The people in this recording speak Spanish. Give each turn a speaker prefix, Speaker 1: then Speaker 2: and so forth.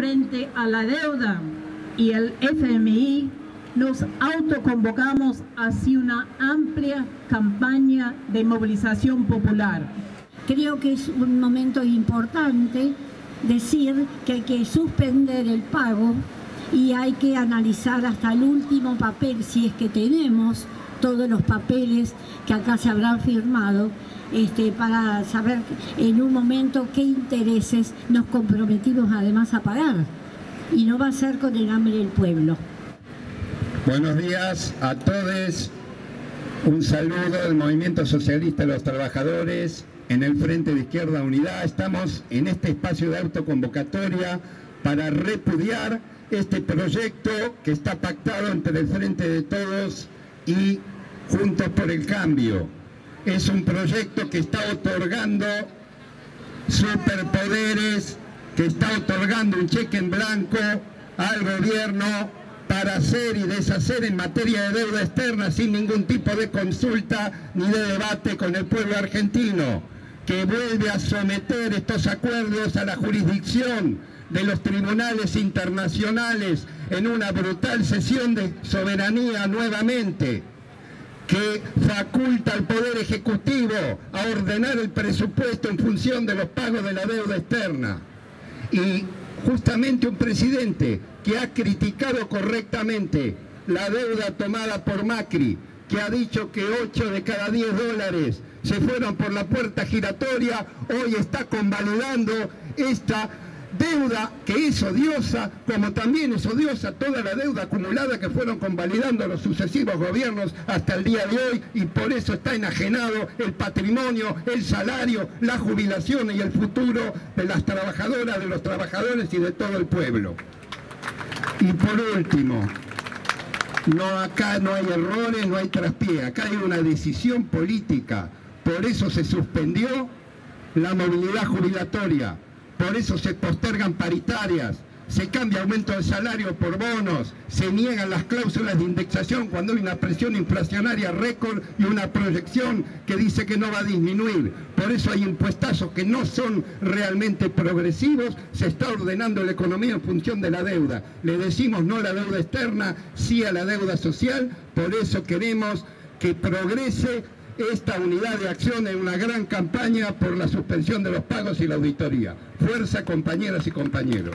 Speaker 1: frente a la deuda y el FMI, nos autoconvocamos hacia una amplia campaña de movilización popular.
Speaker 2: Creo que es un momento importante decir que hay que suspender el pago y hay que analizar hasta el último papel, si es que tenemos todos los papeles que acá se habrán firmado, este, para saber en un momento qué intereses nos comprometimos además a pagar. Y no va a ser con el hambre del pueblo.
Speaker 3: Buenos días a todos. Un saludo del Movimiento Socialista de los Trabajadores en el Frente de Izquierda Unidad. Estamos en este espacio de autoconvocatoria para repudiar este proyecto que está pactado entre el Frente de Todos y Juntos por el Cambio. Es un proyecto que está otorgando superpoderes, que está otorgando un cheque en blanco al gobierno para hacer y deshacer en materia de deuda externa sin ningún tipo de consulta ni de debate con el pueblo argentino, que vuelve a someter estos acuerdos a la jurisdicción de los tribunales internacionales en una brutal sesión de soberanía nuevamente, que faculta al Poder Ejecutivo a ordenar el presupuesto en función de los pagos de la deuda externa. Y justamente un presidente que ha criticado correctamente la deuda tomada por Macri, que ha dicho que 8 de cada 10 dólares se fueron por la puerta giratoria, hoy está convalidando esta deuda que es odiosa, como también es odiosa toda la deuda acumulada que fueron convalidando los sucesivos gobiernos hasta el día de hoy y por eso está enajenado el patrimonio, el salario, la jubilación y el futuro de las trabajadoras, de los trabajadores y de todo el pueblo. Y por último, no acá no hay errores, no hay traspié, acá hay una decisión política, por eso se suspendió la movilidad jubilatoria, por eso se postergan paritarias, se cambia aumento de salario por bonos, se niegan las cláusulas de indexación cuando hay una presión inflacionaria récord y una proyección que dice que no va a disminuir. Por eso hay impuestazos que no son realmente progresivos, se está ordenando la economía en función de la deuda. Le decimos no a la deuda externa, sí a la deuda social, por eso queremos que progrese esta unidad de acción en una gran campaña por la suspensión de los pagos y la auditoría. Fuerza, compañeras y compañeros.